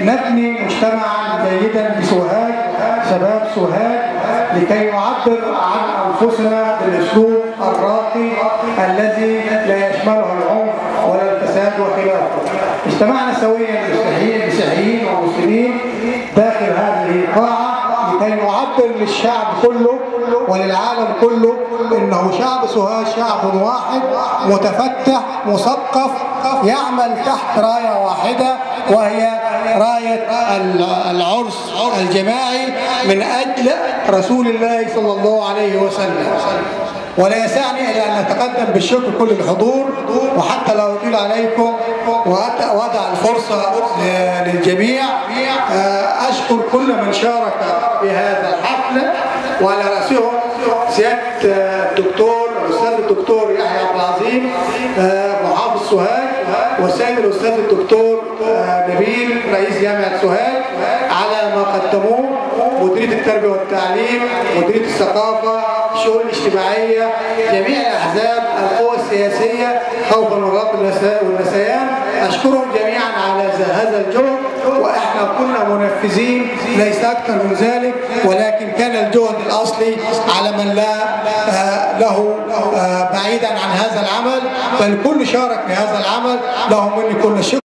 نبني مجتمعا جيدا بسوهاج شباب سوهاج لكي نعبر عن أنفسنا بالأسلوب الراقي الذي لا يشمله العنف ولا الفساد وخلافه. اجتمعنا سويا مسيحيين ومسلمين داخل هذه القاعة لكي نعبر للشعب كله وللعالم كله إنه شعب سوهاج شعب واحد متفتح مثقف يعمل تحت راية واحدة وهي راية العرس الجماعي من أجل رسول الله صلى الله عليه وسلم. ولا يسعني الا أن أتقدم بالشكر كل الحضور وحتى لا أطيل عليكم وادع الفرصة للجميع أشكر كل من شارك في هذا الحفل. وعلى رأسهم سيادة الدكتور الأستاذ الدكتور يحيى عبد العظيم محافظ سوهاج. والسيد الأستاذ الدكتور نبيل رئيس جامعة سوهاج على ما قدموه مديرية التربية والتعليم مديرية الثقافة الشؤون الاجتماعية جميع الأحزاب القوى السياسية خوفا من غلط والنسيان. أشكرهم جميعا على هذا الجهد. وإحنا كنا منفذين ليس أكثر من ذلك ولكن كان الجهد الأصلي على من لا له بعيدا عن هذا العمل فالكل شارك في هذا العمل لهم مني كل الشكر.